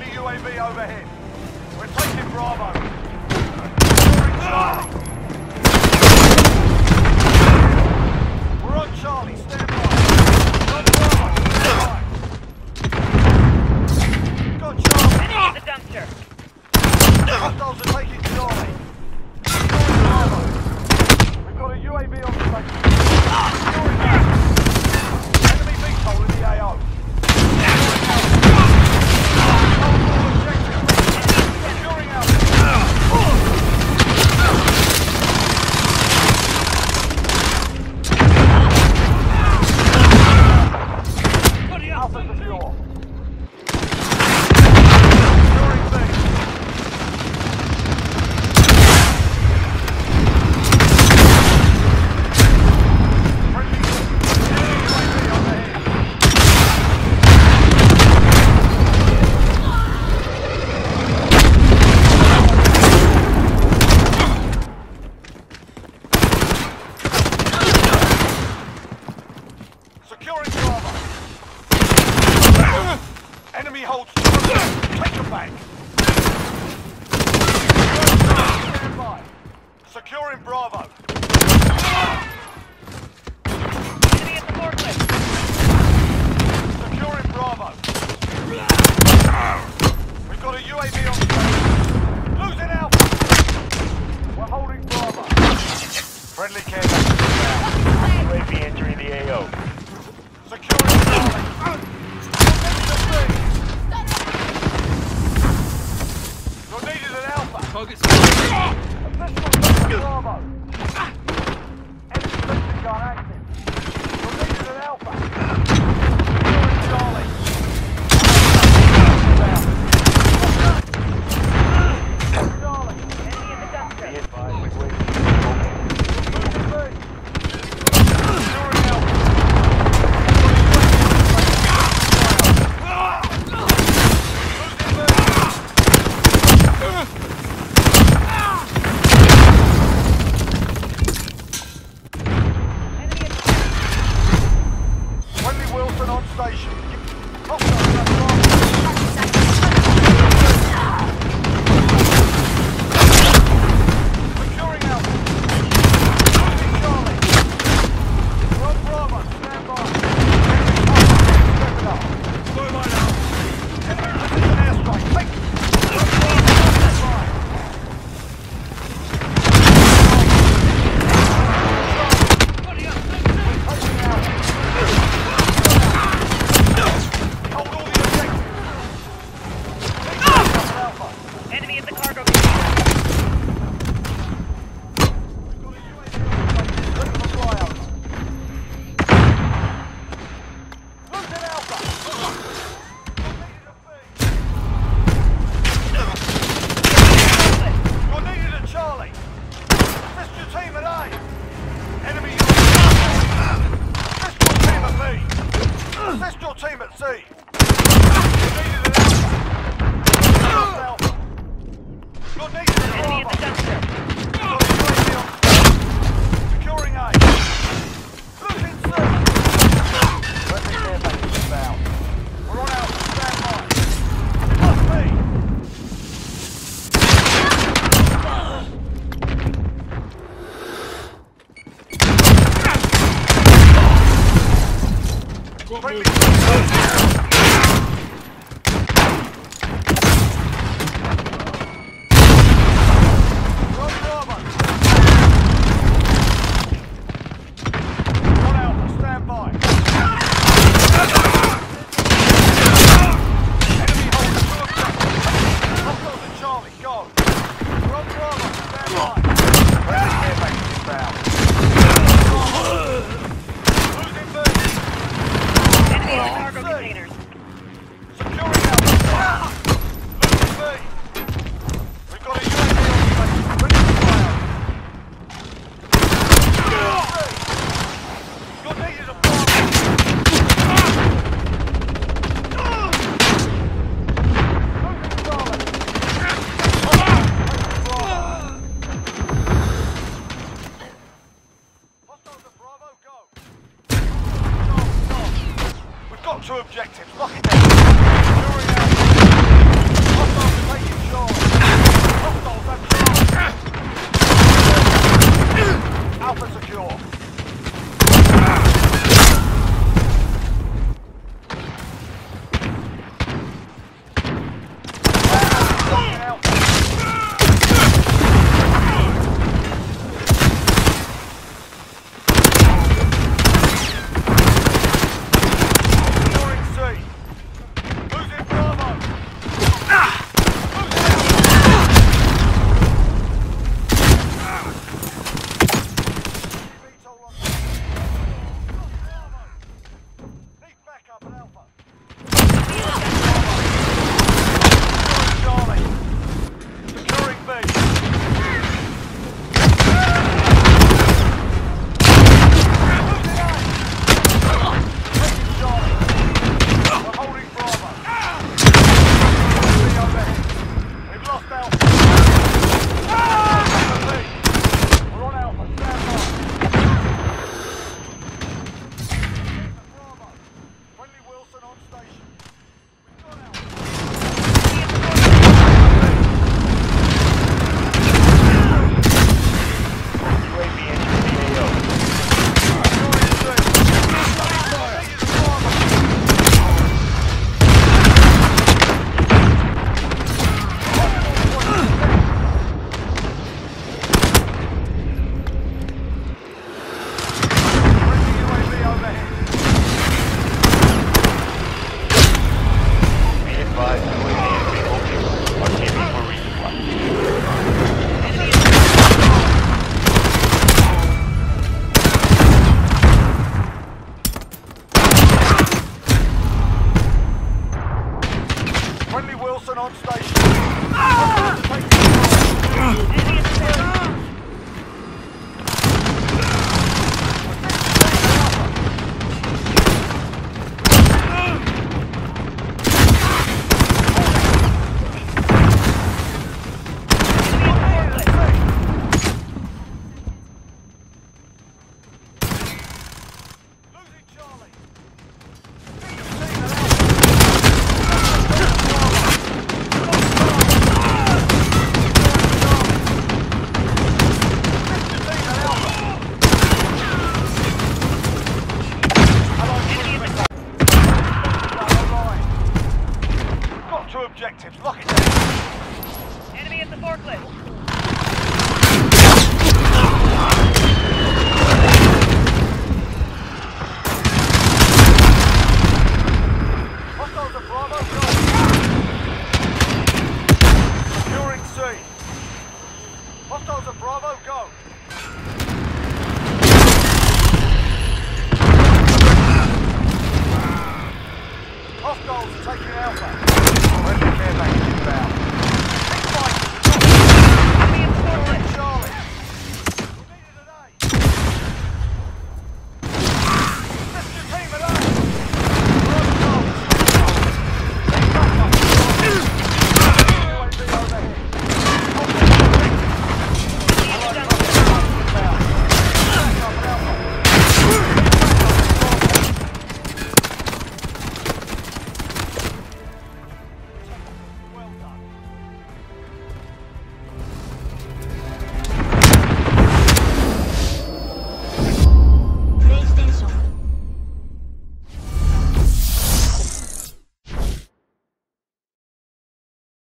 Enemy UAV overhead. We're taking Bravo. We're on Charlie. Stand by. Got Charlie. Enemy the dumpster. Hostiles are taking Charlie. Bravo. Enemy mission active. Position at Alpha. Enemy cargo containers.